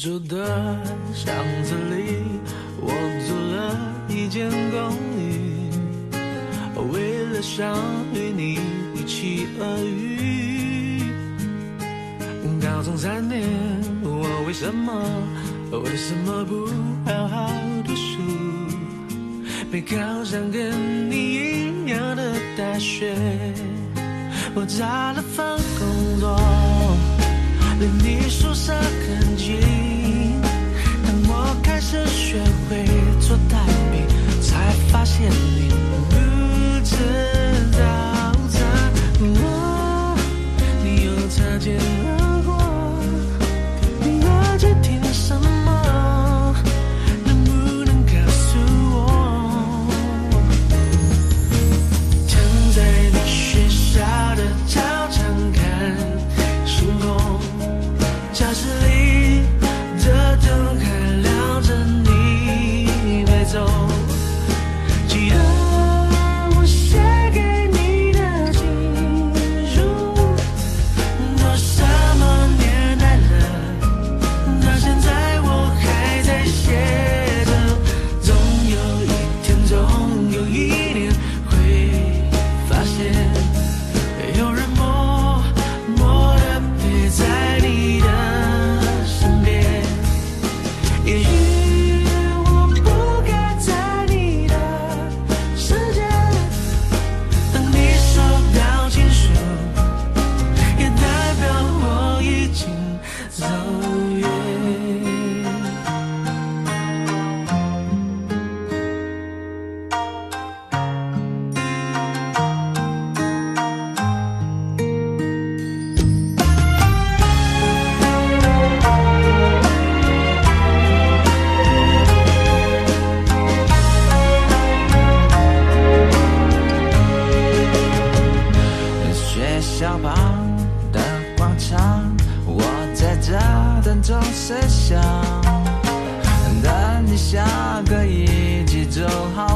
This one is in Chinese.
住的巷子里，我租了一间公寓，为了想与你一起耳语。高中三年，我为什么为什么不好好读书？没考上跟你一样的大学，我找了份工。思想。等你下个一起走好。